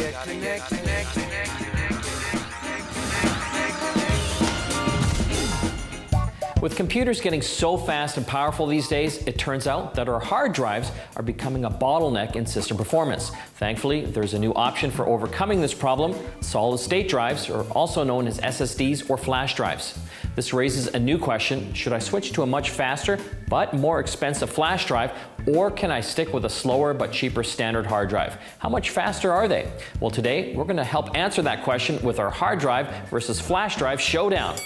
get connected. With computers getting so fast and powerful these days, it turns out that our hard drives are becoming a bottleneck in system performance. Thankfully, there's a new option for overcoming this problem. Solid state drives, or also known as SSDs or flash drives. This raises a new question. Should I switch to a much faster but more expensive flash drive, or can I stick with a slower but cheaper standard hard drive? How much faster are they? Well, today we're going to help answer that question with our hard drive versus flash drive showdown.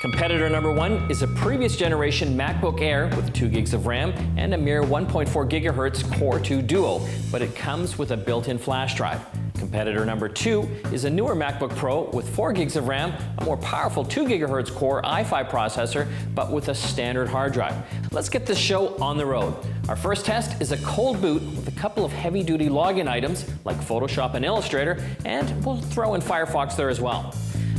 Competitor number one is a previous generation MacBook Air with 2 gigs of RAM and a mere 1.4 gigahertz Core 2 Duo, but it comes with a built-in flash drive. Competitor number two is a newer MacBook Pro with 4 gigs of RAM, a more powerful 2 gigahertz Core i5 processor, but with a standard hard drive. Let's get this show on the road. Our first test is a cold boot with a couple of heavy-duty login items like Photoshop and Illustrator, and we'll throw in Firefox there as well.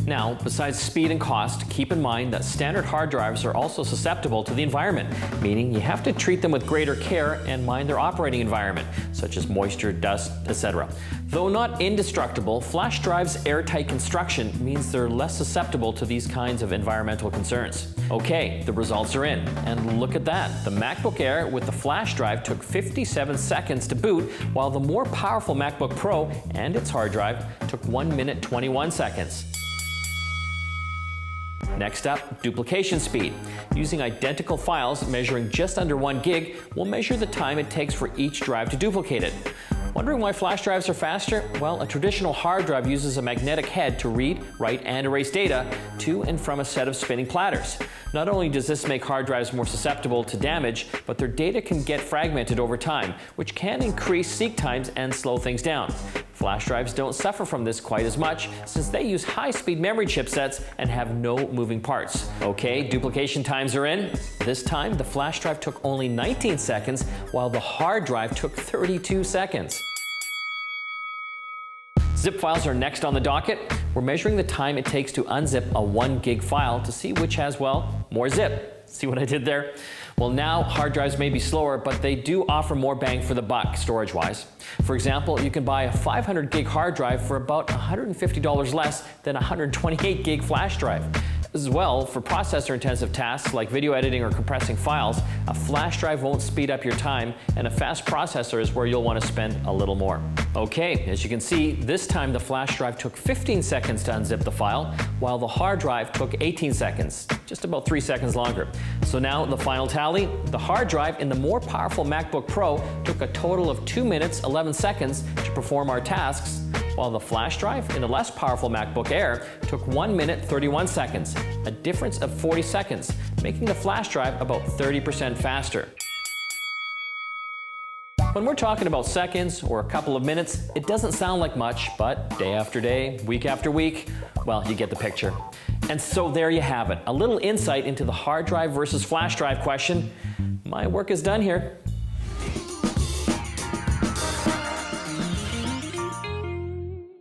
Now, besides speed and cost, keep in mind that standard hard drives are also susceptible to the environment, meaning you have to treat them with greater care and mind their operating environment, such as moisture, dust, etc. Though not indestructible, flash drives' airtight construction means they're less susceptible to these kinds of environmental concerns. Okay, the results are in, and look at that. The MacBook Air with the flash drive took 57 seconds to boot, while the more powerful MacBook Pro and its hard drive took 1 minute 21 seconds. Next up, duplication speed. Using identical files measuring just under 1 gig, we'll measure the time it takes for each drive to duplicate it. Wondering why flash drives are faster? Well, a traditional hard drive uses a magnetic head to read, write, and erase data to and from a set of spinning platters. Not only does this make hard drives more susceptible to damage, but their data can get fragmented over time, which can increase seek times and slow things down. Flash drives don't suffer from this quite as much since they use high-speed memory chipsets and have no moving parts. Okay, duplication times are in. This time, the flash drive took only 19 seconds, while the hard drive took 32 seconds. Zip files are next on the docket. We're measuring the time it takes to unzip a 1 gig file to see which has, well, more zip. See what I did there? Well, now hard drives may be slower, but they do offer more bang for the buck storage-wise. For example, you can buy a 500 gig hard drive for about $150 less than a 128 gig flash drive. As well, for processor-intensive tasks like video editing or compressing files, a flash drive won't speed up your time, and a fast processor is where you'll want to spend a little more. Okay, as you can see, this time the flash drive took 15 seconds to unzip the file, while the hard drive took 18 seconds, just about 3 seconds longer. So now the final tally, the hard drive in the more powerful MacBook Pro took a total of 2 minutes 11 seconds to perform our tasks, while the flash drive in the less powerful MacBook Air took 1 minute 31 seconds, a difference of 40 seconds, making the flash drive about 30% faster. When we're talking about seconds or a couple of minutes, it doesn't sound like much, but day after day, week after week, well, you get the picture. And so there you have it, a little insight into the hard drive versus flash drive question. My work is done here.